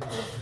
Minnesota.